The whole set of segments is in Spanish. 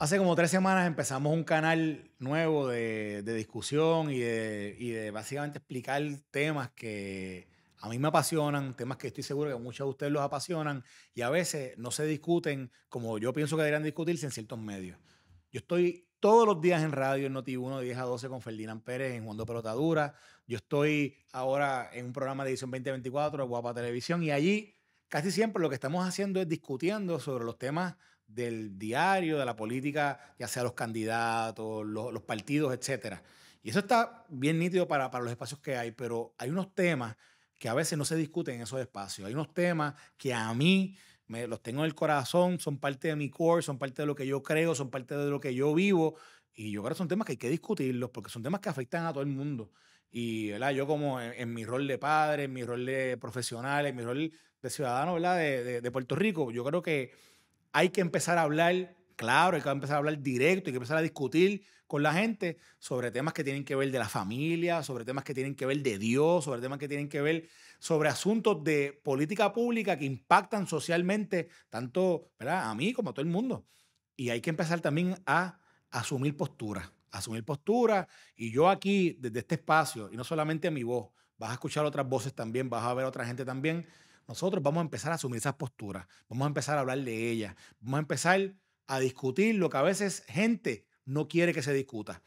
Hace como tres semanas empezamos un canal nuevo de, discusión y de, y de, básicamente explicar temas que a mí me apasionan, temas que estoy seguro que muchos de ustedes los apasionan y a veces no se discuten como yo pienso que deberían discutirse en ciertos medios. Yo estoy todos los días en radio en Noti1 de 10 a 12 con Ferdinand Pérez en Juan Pelotadura. Yo estoy ahora en un programa de edición 2024 de Guapa Televisión y allí casi siempre lo que estamos haciendo es discutiendo sobre los temas del diario, de la política, ya sea los candidatos, los, partidos, etc. Y eso está bien nítido para, para los espacios que hay, pero hay unos temas que a veces no se discuten en esos espacios. Hay unos temas que a mí me, los tengo en el corazón, son parte de mi core, son parte de lo que yo creo, son parte de lo que yo vivo. Y yo creo que son temas que hay que discutirlos porque son temas que afectan a todo el mundo. Y ¿verdad? yo como en, mi rol de padre, en mi rol de profesional, en mi rol de ciudadano ¿verdad? de, de Puerto Rico, yo creo que hay que empezar a hablar, claro, hay que empezar a hablar directo, hay que empezar a discutir con la gente sobre temas que tienen que ver de la familia, sobre temas que tienen que ver de Dios, sobre temas que tienen que ver sobre asuntos de política pública que impactan socialmente tanto ¿verdad? a mí como a todo el mundo. Y hay que empezar también a asumir postura, asumir postura. Y yo aquí, desde este espacio, y no solamente mi voz, vas a escuchar otras voces también, vas a ver a otra gente también, nosotros vamos a empezar a asumir esas posturas, vamos a empezar a hablar de ellas, vamos a empezar a discutir lo que a veces gente no quiere que se discuta.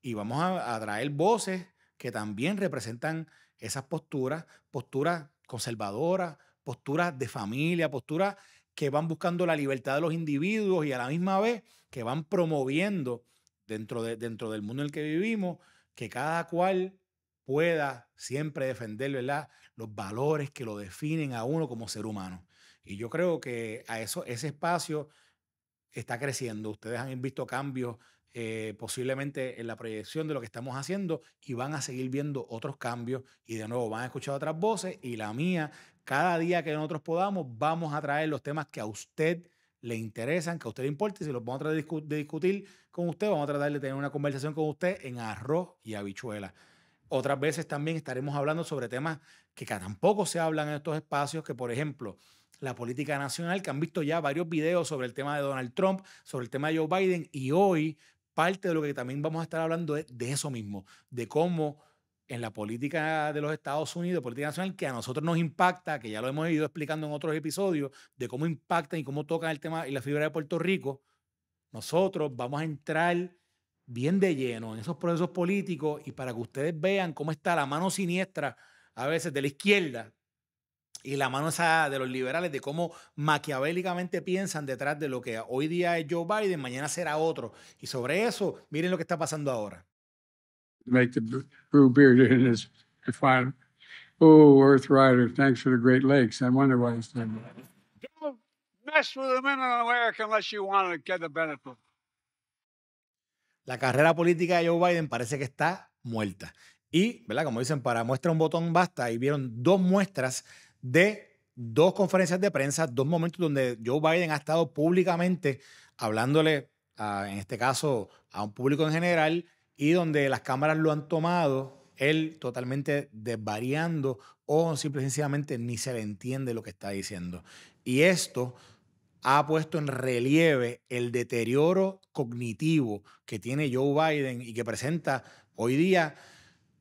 Y vamos a, traer voces que también representan esas posturas, posturas conservadoras, posturas de familia, posturas que van buscando la libertad de los individuos y a la misma vez que van promoviendo dentro, de, dentro del mundo en el que vivimos que cada cual pueda siempre defender los valores que lo definen a uno como ser humano. Y yo creo que a eso, ese espacio está creciendo. Ustedes han visto cambios eh, posiblemente en la proyección de lo que estamos haciendo y van a seguir viendo otros cambios y de nuevo van a escuchar otras voces y la mía, cada día que nosotros podamos, vamos a traer los temas que a usted le interesan, que a usted le importe, si los vamos a tratar de, discutir con usted, vamos a tratar de tener una conversación con usted en arroz y habichuela. Otras veces también estaremos hablando sobre temas que tampoco se hablan en estos espacios, que por ejemplo, la política nacional, que han visto ya varios videos sobre el tema de Donald Trump, sobre el tema de Joe Biden, y hoy parte de lo que también vamos a estar hablando es de eso mismo, de cómo en la política de los Estados Unidos, política nacional, que a nosotros nos impacta, que ya lo hemos ido explicando en otros episodios, de cómo impacta y cómo tocan el tema y la fibra de Puerto Rico, nosotros vamos a entrar bien de lleno en esos procesos políticos y para que ustedes vean cómo está la mano siniestra a veces de la izquierda y la mano esa de los liberales, de cómo maquiavélicamente piensan detrás de lo que hoy día es Joe Biden, mañana será otro. Y sobre eso, miren lo que está pasando ahora. Make the brew beer in his fine. Oh, Earth Rider, thanks for the Great Lakes. I wonder why he's doing that. Don't mess with the men in America unless you want to get the benefit la carrera política de Joe Biden parece que está muerta. Y, ¿verdad? Como dicen, para muestra un botón basta. Ahí vieron dos muestras de dos conferencias de prensa, dos momentos donde Joe Biden ha estado públicamente hablándole, en este caso, a un público en general y donde las cámaras lo han tomado, él totalmente desvariando o simple y sencillamente ni se le entiende lo que está diciendo. Y esto ha puesto en relieve el deterioro cognitivo que tiene Joe Biden y que presenta hoy día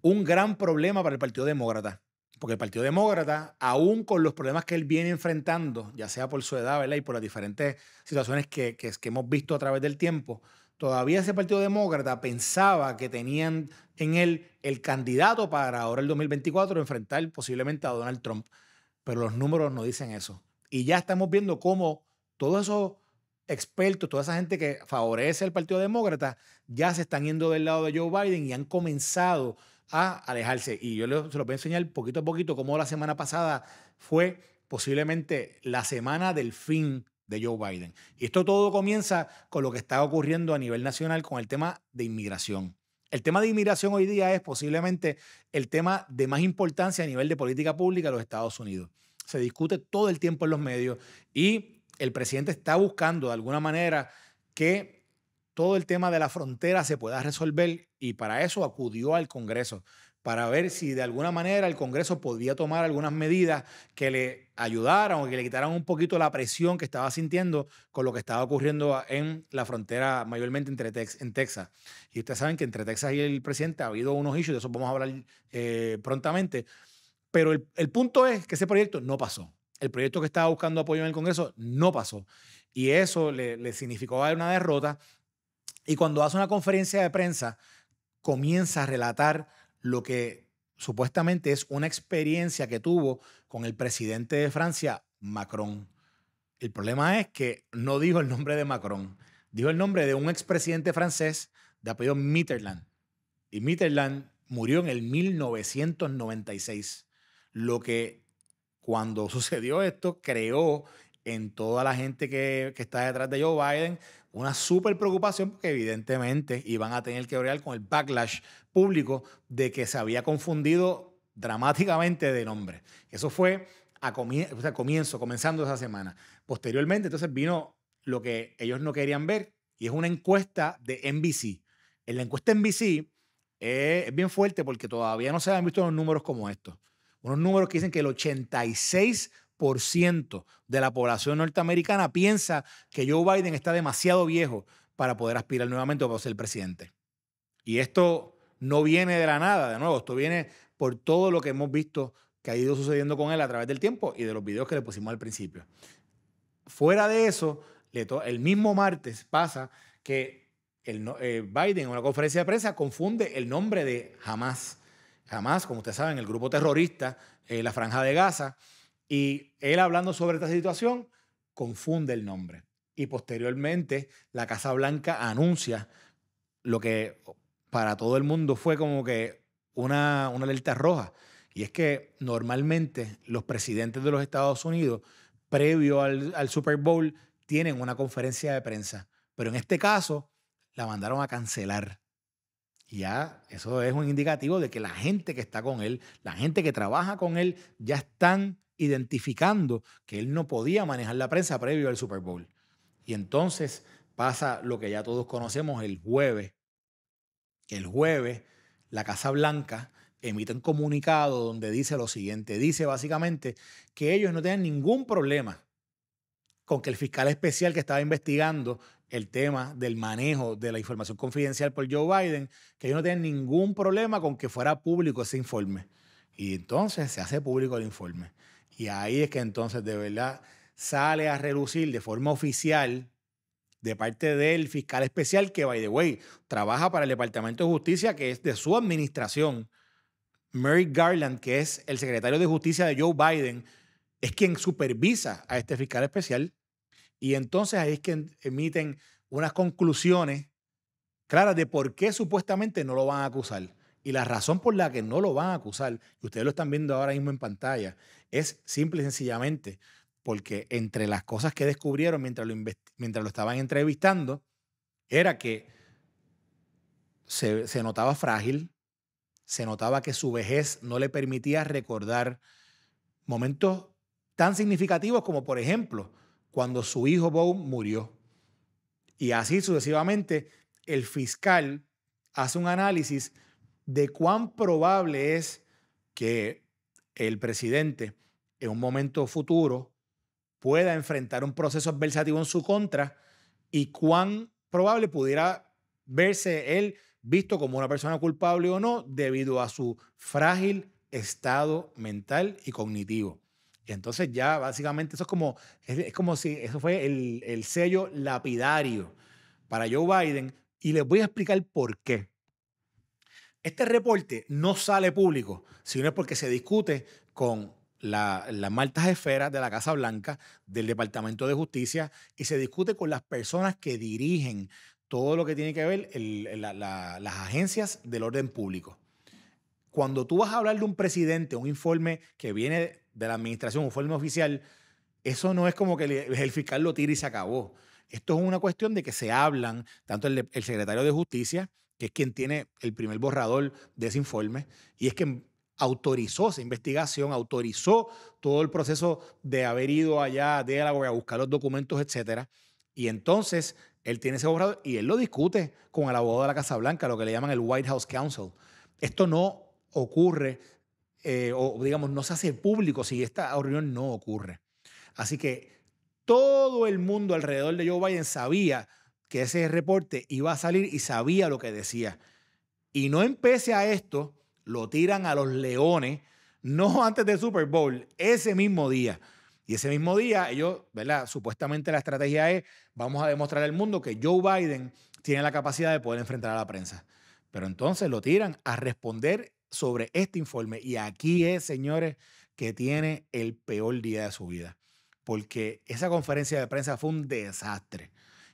un gran problema para el Partido Demócrata. Porque el Partido Demócrata, aún con los problemas que él viene enfrentando, ya sea por su edad ¿verdad? y por las diferentes situaciones que, que, que hemos visto a través del tiempo, todavía ese Partido Demócrata pensaba que tenían en él el candidato para ahora el 2024 enfrentar posiblemente a Donald Trump. Pero los números no dicen eso. Y ya estamos viendo cómo todos esos expertos, toda esa gente que favorece al Partido Demócrata, ya se están yendo del lado de Joe Biden y han comenzado a alejarse. Y yo se lo voy a enseñar poquito a poquito cómo la semana pasada fue posiblemente la semana del fin de Joe Biden. Y esto todo comienza con lo que está ocurriendo a nivel nacional con el tema de inmigración. El tema de inmigración hoy día es posiblemente el tema de más importancia a nivel de política pública de los Estados Unidos. Se discute todo el tiempo en los medios y el presidente está buscando de alguna manera que todo el tema de la frontera se pueda resolver y para eso acudió al Congreso. para ver si de alguna manera el Congreso podía tomar algunas medidas que le ayudaran o que le quitaran un poquito la presión que estaba sintiendo con lo que estaba ocurriendo en la frontera, mayormente entre en Texas. Y ustedes saben que entre Texas y el presidente ha habido unos issues, de eso vamos a hablar eh, prontamente. Pero el, el punto es que ese proyecto no pasó. El proyecto que estaba buscando apoyo en el Congreso no pasó. Y eso le, le significó una derrota. Y cuando hace una conferencia de prensa, comienza a relatar lo que supuestamente es una experiencia que tuvo con el presidente de Francia, Macron. El problema es que no dijo el nombre de Macron, dijo el nombre de un expresidente francés de apellido Mitterrand. Y Mitterrand murió en el 1996, lo que cuando sucedió esto creó en toda la gente que, que está detrás de Joe Biden una súper preocupación porque evidentemente iban a tener que bregar con el backlash público de que se había confundido dramáticamente de nombre. Eso fue a comienzo, comenzando esa semana. Posteriormente, entonces vino lo que ellos no querían ver y es una encuesta de NBC. En la encuesta NBC es bien fuerte porque todavía no se han visto unos números como estos. Unos números que dicen que el 86 de la población norteamericana piensa que Joe Biden está demasiado viejo para poder aspirar nuevamente a ser presidente. Y esto no viene de la nada, de nuevo, esto viene por todo lo que hemos visto que ha ido sucediendo con él a través del tiempo y de los videos que le pusimos al principio. Fuera de eso, el mismo martes pasa que eh, Biden en una conferencia de prensa confunde el nombre de Hamas. Hamas, como ustedes saben, el grupo terrorista, eh, la franja de Gaza, y él hablando sobre esta situación, confunde el nombre. Y posteriormente la Casa Blanca anuncia lo que para todo el mundo fue como que una, una alerta roja. Y es que normalmente los presidentes de los Estados Unidos, previo al, al Super Bowl, tienen una conferencia de prensa. Pero en este caso, la mandaron a cancelar. Ya eso es un indicativo de que la gente que está con él, la gente que trabaja con él, ya están identificando que él no podía manejar la prensa previo al Super Bowl. Y entonces pasa lo que ya todos conocemos el jueves. El jueves, la Casa Blanca emite un comunicado donde dice lo siguiente. Dice básicamente que ellos no tienen ningún problema con que el fiscal especial que estaba investigando el tema del manejo de la información confidencial por Joe Biden, que ellos no tienen ningún problema con que fuera público ese informe. Y entonces se hace público el informe. Y ahí es que entonces de verdad sale a relucir de forma oficial de parte del fiscal especial que, by the way, trabaja para el Departamento de Justicia, que es de su administración. Mary Garland, que es el secretario de Justicia de Joe Biden, es quien supervisa a este fiscal especial. Y entonces ahí es que emiten unas conclusiones claras de por qué supuestamente no lo van a acusar. Y la razón por la que no lo van a acusar, y ustedes lo están viendo ahora mismo en pantalla, es simple y sencillamente porque entre las cosas que descubrieron mientras lo, mientras lo estaban entrevistando, era que se, notaba frágil, se notaba que su vejez no le permitía recordar momentos tan significativos como, por ejemplo, cuando su hijo Bo murió. Y así sucesivamente, el fiscal hace un análisis de cuán probable es que el presidente en un momento futuro pueda enfrentar un proceso adversativo en su contra y cuán probable pudiera verse él visto como una persona culpable o no debido a su frágil estado mental y cognitivo. Y entonces ya básicamente eso es como, es, como si eso fue el, el sello lapidario para Joe Biden y les voy a explicar por qué. Este reporte no sale público, sino es porque se discute con las maltas esferas de la Casa Blanca, del Departamento de Justicia, y se discute con las personas que dirigen todo lo que tiene que ver las agencias del orden público. Cuando tú vas a hablar de un presidente, un informe que viene de la administración, un informe oficial, eso no es como que el, fiscal lo tira y se acabó. Esto es una cuestión de que se hablan, tanto el secretario de Justicia que es quien tiene el primer borrador de ese informe, y es quien autorizó esa investigación, autorizó todo el proceso de haber ido allá a Delaware a buscar los documentos, etcétera. Y entonces él tiene ese borrador y él lo discute con el abogado de la Casa Blanca, lo que le llaman el White House Counsel. Esto no ocurre, eh, o digamos, no se hace público si esta reunión no ocurre. Así que todo el mundo alrededor de Joe Biden sabía que ese reporte iba a salir y sabía lo que decía. Y no empece a esto, lo tiran a los leones, no antes del Super Bowl, ese mismo día. Y ese mismo día, ellos, ¿verdad? Supuestamente la estrategia es, vamos a demostrar al mundo que Joe Biden tiene la capacidad de poder enfrentar a la prensa. Pero entonces lo tiran a responder sobre este informe. Y aquí es, señores, que tiene el peor día de su vida. Porque esa conferencia de prensa fue un desastre.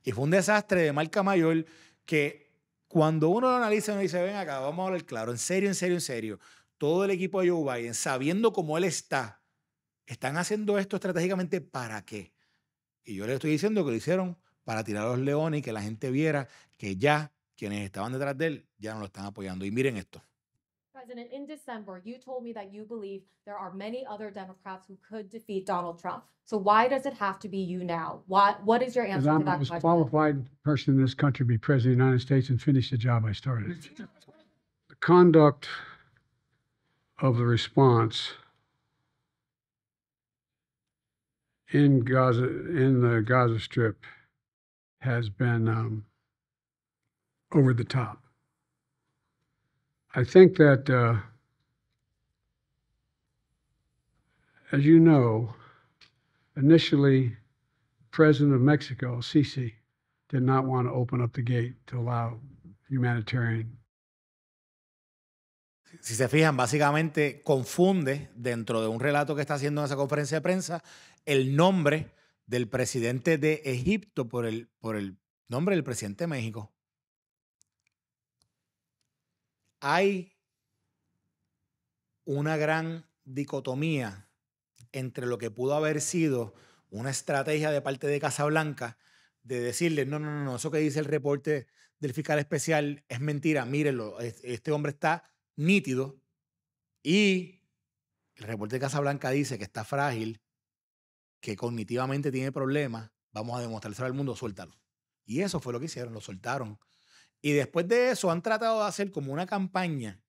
Y fue un desastre de marca mayor que cuando uno lo analiza, uno dice, ven acá, vamos a hablar claro, en serio, en serio, en serio. Todo el equipo de Joe Biden, sabiendo cómo él está, están haciendo esto estratégicamente para qué. Y yo le estoy diciendo que lo hicieron para tirar a los leones y que la gente viera que ya quienes estaban detrás de él ya no lo están apoyando. Y miren esto. President, in December, you told me that you believe there are many other Democrats who could defeat Donald Trump. So why does it have to be you now? Why, what is your answer to I'm that the most question? qualified person in this country to be president of the United States and finish the job I started. The conduct of the response in Gaza, in the Gaza Strip, has been um, over the top. I think that, uh, as you know, initially, President of Mexico, Sisi, did not want to open up the gate to allow humanitarian. Si se fijan, básicamente confunde dentro de un relato que está haciendo en esa conferencia de prensa el nombre del presidente de Egipto por el, por el nombre del presidente de México. Hay una gran dicotomía entre lo que pudo haber sido una estrategia de parte de Casablanca de decirle, no, no, no, no, eso que dice el reporte del fiscal especial es mentira, mírenlo, este hombre está nítido y el reporte de Casablanca dice que está frágil, que cognitivamente tiene problemas, vamos a demostrárselo al mundo, suéltalo. Y eso fue lo que hicieron, lo soltaron. Y después de eso han tratado de hacer como una campaña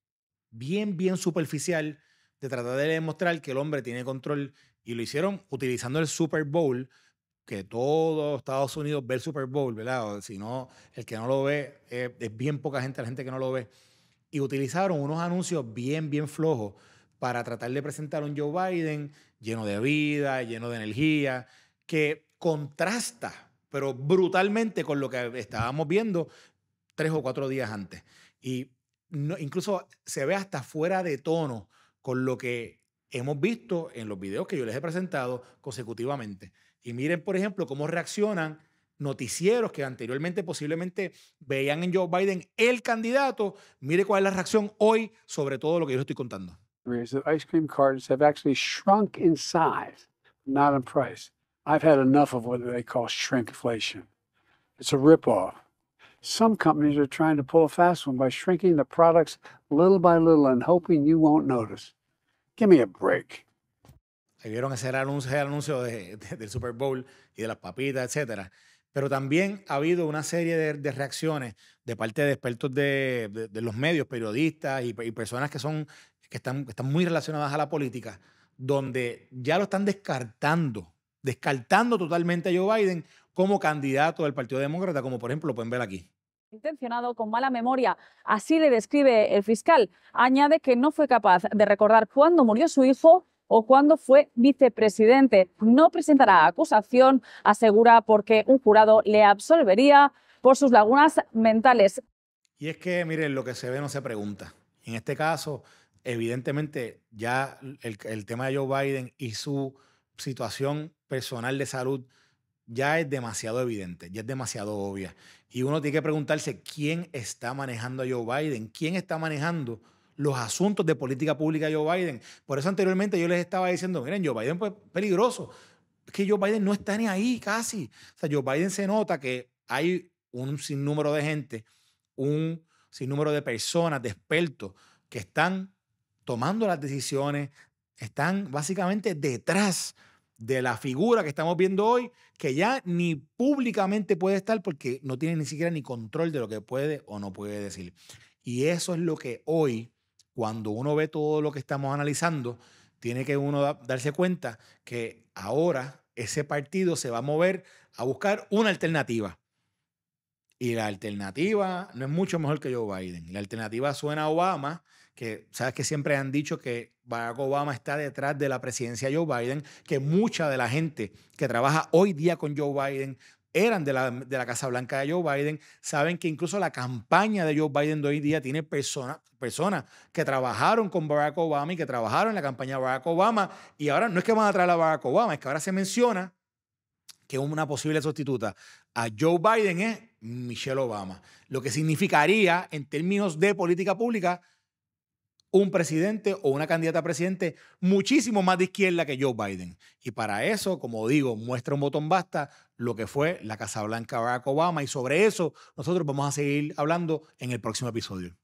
bien, bien superficial de tratar de demostrar que el hombre tiene control y lo hicieron utilizando el Super Bowl, que todo Estados Unidos ve el Super Bowl, ¿verdad? si no, el que no lo ve, es bien poca gente la gente que no lo ve. Y utilizaron unos anuncios bien, bien flojos para tratar de presentar un Joe Biden lleno de vida, lleno de energía, que contrasta, pero brutalmente con lo que estábamos viendo tres o cuatro días antes. Y incluso se ve hasta fuera de tono con lo que hemos visto en los videos que yo les he presentado consecutivamente. Y miren, por ejemplo, cómo reaccionan noticieros que anteriormente posiblemente veían en Joe Biden el candidato. Mire cuál es la reacción hoy sobre todo lo que yo estoy contando. Ice cream cartons have actually shrunk in size, not in price. I've had enough of what they call shrinkflation. It's a ripoff. Some companies are trying to pull a fast one by shrinking the products little by little and hoping you won't notice. Give me a break. Ahí vieron ese anuncio, ese anuncio de, de, del Super Bowl y de las papitas, etcétera. Pero también ha habido una serie de, de reacciones de parte de expertos de los medios, periodistas y, y, personas que son que están, que están muy relacionadas a la política, donde ya lo están descartando, descartando totalmente a Joe Biden como candidato del Partido Demócrata, como por ejemplo lo pueden ver aquí intencionado con mala memoria. Así le describe el fiscal. Añade que no fue capaz de recordar cuándo murió su hijo o cuándo fue vicepresidente. No presentará acusación, asegura, porque un jurado le absolvería por sus lagunas mentales. Y es que, miren, lo que se ve no se pregunta. En este caso, evidentemente, ya el, el tema de Joe Biden y su situación personal de salud ya es demasiado evidente, ya es demasiado obvia. Y uno tiene que preguntarse quién está manejando a Joe Biden, quién está manejando los asuntos de política pública de Joe Biden. Por eso anteriormente yo les estaba diciendo, miren, Joe Biden es peligroso. Es que Joe Biden no está ni ahí casi. O sea, Joe Biden se nota que hay un sinnúmero de gente, un sinnúmero de personas, de expertos, que están tomando las decisiones, están básicamente detrás de la figura que estamos viendo hoy, que ya ni públicamente puede estar porque no tiene ni siquiera ni control de lo que puede o no puede decir. Y eso es lo que hoy cuando uno ve todo lo que estamos analizando, tiene que uno da- darse cuenta que ahora ese partido se va a mover a buscar una alternativa. Y la alternativa no es mucho mejor que Joe Biden. La alternativa suena a Obama, que sabes que siempre han dicho que Barack Obama está detrás de la presidencia de Joe Biden, que mucha de la gente que trabaja hoy día con Joe Biden eran de la, de la Casa Blanca de Joe Biden, saben que incluso la campaña de Joe Biden de hoy día tiene personas personas que trabajaron con Barack Obama y que trabajaron en la campaña de Barack Obama, y ahora no es que van a traer a Barack Obama, es que ahora se menciona que una posible sustituta a Joe Biden es Michelle Obama, lo que significaría en términos de política pública un presidente o una candidata a presidente muchísimo más de izquierda que Joe Biden. Y para eso, como digo, muestra un botón basta lo que fue la Casa Blanca Barack Obama y sobre eso nosotros vamos a seguir hablando en el próximo episodio.